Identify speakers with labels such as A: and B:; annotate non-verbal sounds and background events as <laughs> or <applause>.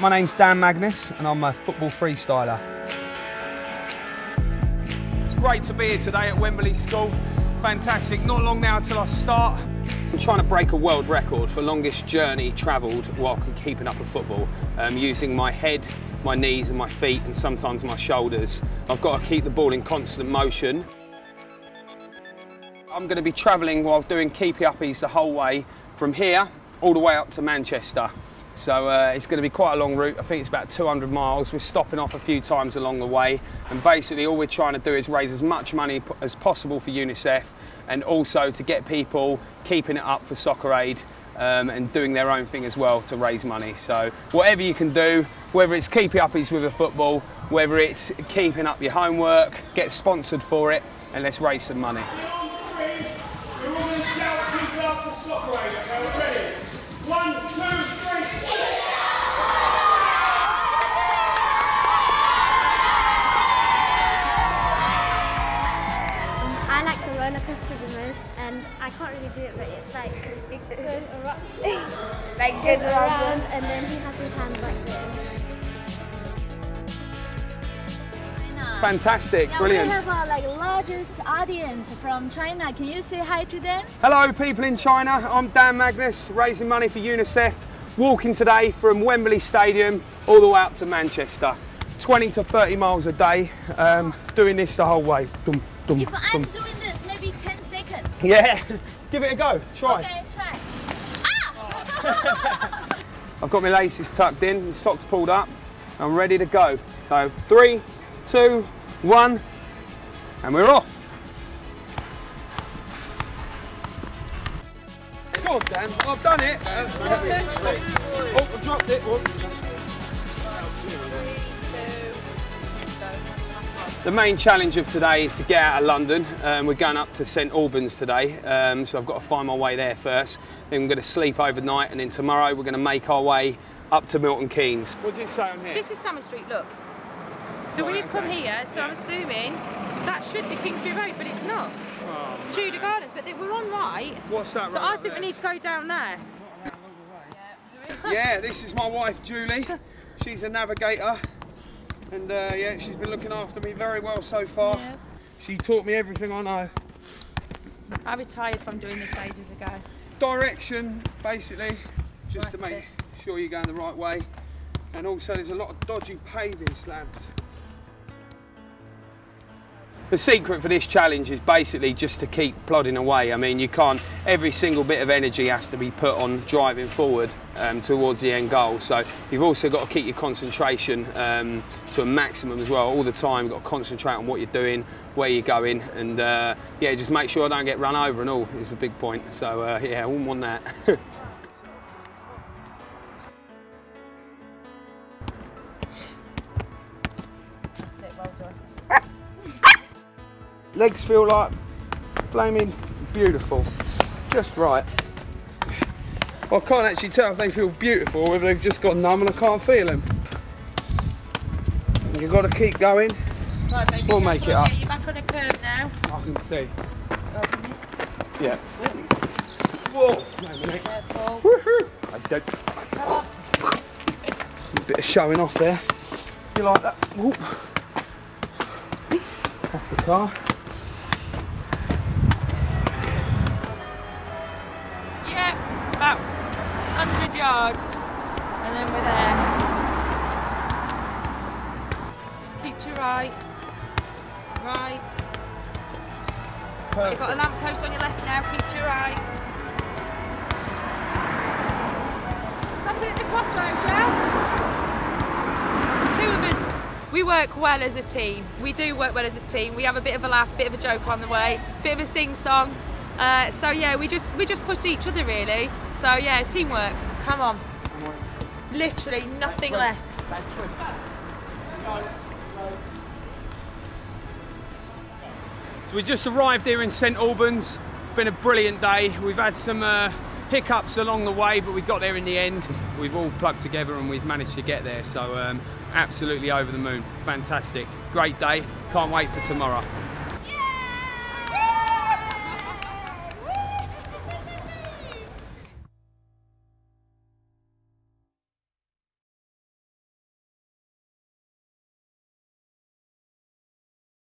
A: my name's Dan Magness and I'm a football freestyler. It's great to be here today at Wembley School. Fantastic, not long now till I start. I'm trying to break a world record for longest journey travelled while keeping up with football, um, using my head, my knees and my feet and sometimes my shoulders. I've got to keep the ball in constant motion. I'm going to be travelling while doing keepy uppies the whole way from here all the way up to Manchester. So uh, it's going to be quite a long route. I think it's about 200 miles. We're stopping off a few times along the way. And basically all we're trying to do is raise as much money as possible for UNICEF and also to get people keeping it up for Soccer Aid um, and doing their own thing as well to raise money. So whatever you can do, whether it's keeping uppies with a football, whether it's keeping up your homework, get sponsored for it and let's raise some money.
B: Roller the most, and I can't really do it, but it's like it goes around, <laughs>
C: like goes around,
B: and then he has his hands like this.
A: Fantastic,
C: now
A: brilliant.
C: We have our like largest audience from China. Can you say hi to them?
A: Hello, people in China. I'm Dan Magness, raising money for UNICEF. Walking today from Wembley Stadium all the way up to Manchester. 20 to 30 miles a day, um, doing this the whole way. Dum, dum,
C: if I'm doing this, maybe 10 <laughs>
A: Yeah, give it a go. Try.
C: Okay, try. Ah! <laughs>
A: I've got my laces tucked in, socks pulled up. I'm ready to go. So three, two, one, and we're off. Go on, Dan. I've done it. oh, I dropped it. The main challenge of today is to get out of London. Um, we're going up to St Albans today, um, so I've got to find my way there first. Then I'm going to sleep overnight, and then tomorrow we're going to make our way up to Milton Keynes. What does it say on here?
D: This is Summer Street, look. So
A: Right,
D: we've come here, so I'm assuming that should be Kingsbury Road, but it's not. it's Tudor Gardens, but we're on right.
A: What's that
D: So
A: road
D: I think
A: there?
D: we need to go down there.
A: Yeah, this is my wife Julie. <laughs> She's a navigator, and uh, yeah, she's been looking after me very well so far.
D: Yes.
A: She taught me everything I know.
D: I retired from doing this ages ago.
A: Direction, basically, just
D: Right
A: to make sure you're going the right way. And also, there's a lot of dodgy paving slabs. The secret for this challenge is basically just to keep plodding away. I mean, you can't, every single bit of energy has to be put on driving forward um, towards the end goal. So you've also got to keep your concentration um, to a maximum as well, all the time. You've got to concentrate on what you're doing, where you're going, and uh, yeah, just make sure I don't get run over and all is a big point. So uh, yeah, I wouldn't want that. <laughs> Legs feel like flaming beautiful, just right. I can't actually tell if they feel beautiful or if they've just got numb and I can't feel them. You've got to keep going.
D: Right, baby,
A: We'll make it up.
D: You're back on a curve now.
A: I can see. Yeah. Whoa! Woohoo! I don't. A bit of showing off there. You like that? Whoop. Off the car.
D: 100 yards. And then we're there. Keep to right. Right. You've got a lamp post on your left now, keep to your right. Stop it at the crossroads, yeah? Two of us, we work well as a team. We do work well as a team. We have a bit of a laugh, a bit of a joke on the way, a bit of a sing-song. Uh, so yeah, we just we just push each other really. So yeah, teamwork. Come on. Literally nothing left.
A: So we just arrived here in St Albans. It's been a brilliant day. We've had some uh, hiccups along the way, but we got there in the end. We've all plugged together and we've managed to get there. So um, absolutely over the moon. Fantastic. Great day. Can't wait for tomorrow.